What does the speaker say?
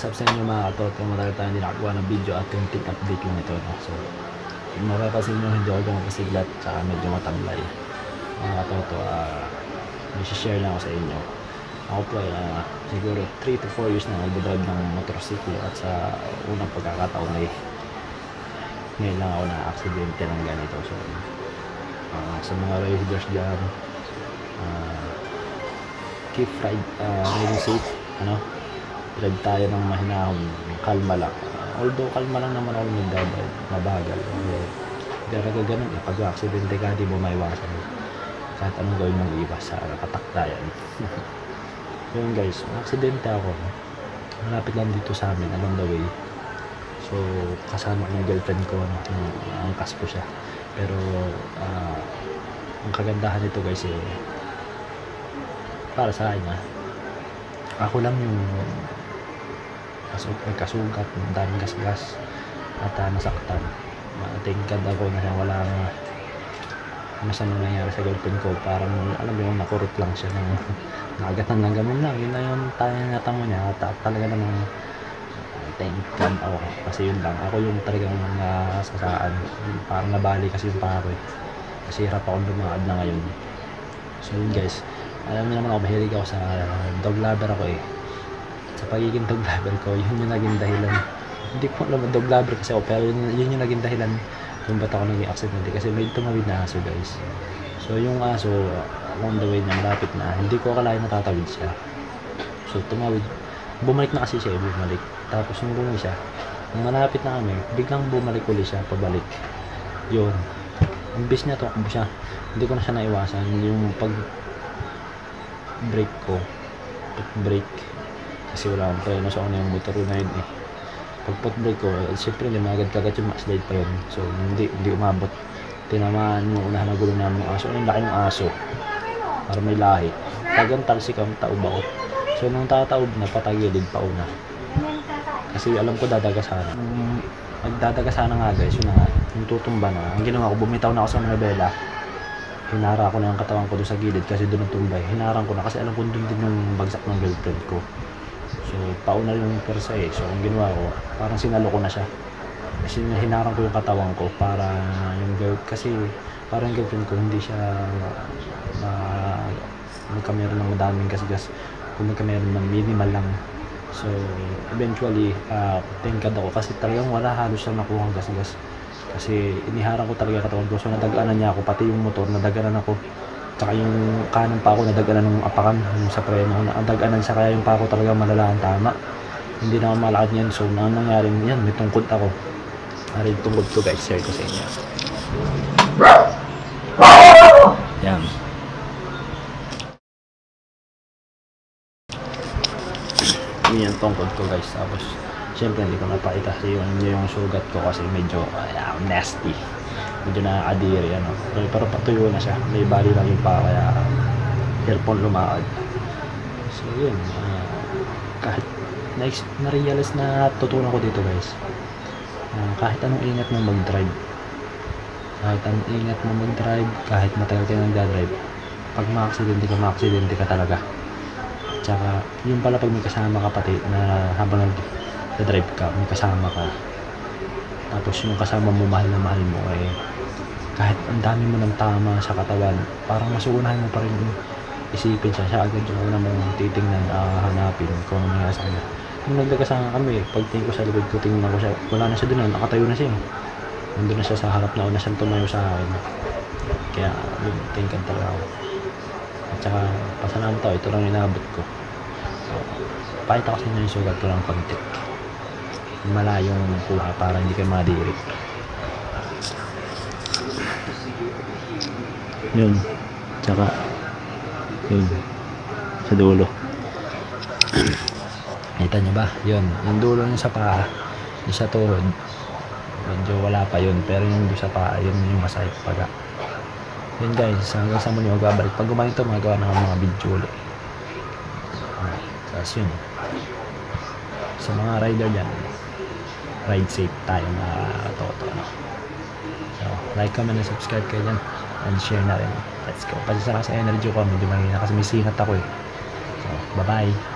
what's up sa inyo mga katoto? Matagal tayo hindi nakagawa ng video at kunting update lang ito. No? So, kung mapapansin nyo, hindi ako gumapasiglat tsaka medyo matablay. Mga katoto, ah, may share lang ako sa inyo. Ako po ay ah, siguro 3 to 4 years na nagdadrive ng motorsiklo at sa unang pagkakataon ay ngayon lang ako na-aksidente ng ganito. So, ah, sa mga riders dyan, ah, keep ride, uh, riding safe, ano, drive tayo ng mahinahon, kalma lang. Uh, although kalma lang naman ako nagdadrive, mabagal. Eh, talaga ganun eh, pag aksidente ka, di mo maiwasan. Kahit anong gawin mong iwas sa katakdayan. Yun guys, aksidente ako. Malapit lang dito sa amin, along the way. So, kasama ko yung girlfriend ko, ano, yung, angkas ko siya. Pero, ah, ang kagandahan nito guys eh, para sa akin ah, ako lang yung kasug nagkasugat, daming gasgas at uh, nasaktan. Matingkad ako na siya wala nga masamang nangyari sa girlfriend ko. Parang alam mo yung nakurot lang siya ng nagatan ng gamon lang. Yun na yung tayang mo niya at, at talaga namang thank God ako. Kasi yun lang. Ako yung talagang nasasaan. Parang nabali kasi yung pako eh. Kasi hirap akong lumakad na ngayon. So yun guys alam niyo naman ako mahilig ako sa dog lover ako eh sa pagiging dog lover ko yun yung naging dahilan. Hindi ko alam dog lover kasi ako pero yun, yun yung naging dahilan kung ba't ako naging accident. Kasi may tumawid na aso guys. So yung aso along the way na malapit na hindi ko akalain natatawid siya. So tumawid. Bumalik na kasi siya eh bumalik. Tapos nung bumalik siya nung malapit na kami biglang bumalik ulit siya pabalik. Yun. Ang bis niya tumakbo siya. Hindi ko na siya naiwasan. Yung pag brake ko put brake kasi wala akong preno sa so, yung motor na yun eh. Pag put brake ko eh, syempre hindi magad kagad yung slide pa yun. So hindi hindi umabot. Tinamaan yung unahan na gulo namin ng aso. Yung laki ng aso. Para may lahi. Tagang talsik ang taob ako. So nung tataob na patagilid pa una. Kasi alam ko dadaga sana. Um, magdadaga sana nga guys yun nga. Yung tutumba na ang ginawa ko bumitaw na ako sa Manabela hinara ko na yung katawan ko doon sa gilid kasi doon tumbay. Hinarang ko na kasi alam ko doon din yung bagsak ng girlfriend ko pauna yung persa eh. So ang ginawa ko parang sinalo ko na siya. Kasi hinarang ko yung katawan ko para yung girl kasi parang girlfriend ko hindi siya na magkameron ng madaming gasgas. Kung magkameron ng minimal lang. So eventually uh, thank God ako kasi talagang wala halos siya nakuha ng gasgas. Kasi iniharang ko talaga katawan ko. So nadaganan niya ako pati yung motor nadaganan ako tsaka yung kanan pa ako nadaganan ng apakan yung sa preno. Nadaganan siya kaya yung pa ako talaga malala ang tama. Hindi na ako malakad niyan. So na nangyari yan may tungkod ako. Ari tungkod ko guys. Share ko sa inyo. Yan. Yung tungkod ko guys. Tapos syempre hindi ko napakita sa yung, yung sugat ko kasi medyo uh, nasty medyo nakakadiri ano. Pero, patuyo na siya. May bali lang yung pa kaya earphone lumakad so yun uh, kahit na, na-realize na tutunan ko dito guys uh, kahit anong ingat mo mag-drive kahit anong ingat mo mag-drive kahit matagal ka nagdadrive pag ma-aksidente ka ma-aksidente ka talaga. Tsaka yung pala pag may kasama ka pati na habang nag drive ka, may kasama ka tapos yung kasama mo mahal na mahal mo eh kahit ang dami mo ng tama sa katawan parang masuunahan mo pa rin isipin siya. Siya agad yung una mong titingnan uh, hanapin kung ano nangyari sa kanya. Nung nagkasama kami pagtingin ko sa likod ko tingnan ko siya wala na siya doon nakatayo na siya nandun na siya sa harap na una siyang tumayo sa akin. Kaya tingkan talaga ako. At saka pasalamat ako ito lang inabot ko. So, pakita ko sa inyo yung sugat ko lang konti malayong kuha para hindi kayo madiri yun. Tsaka yun. Sa dulo. Kita nyo ba? Yun. Yung dulo nyo sa paa yung sa tuhod medyo wala pa yun. Pero yung sa paa yun yung masakit paga yun guys. Hanggang sa muli magbabalik. Pag gumanito magawa na mga video ulit. Tapos yun. Sa mga rider dyan ride safe tayo mga toto no? so like comment and subscribe kayo dyan. And share na rin. Let's go. Pasasara sa energy ko medyo mahina kasi may sinat ako eh. So bye bye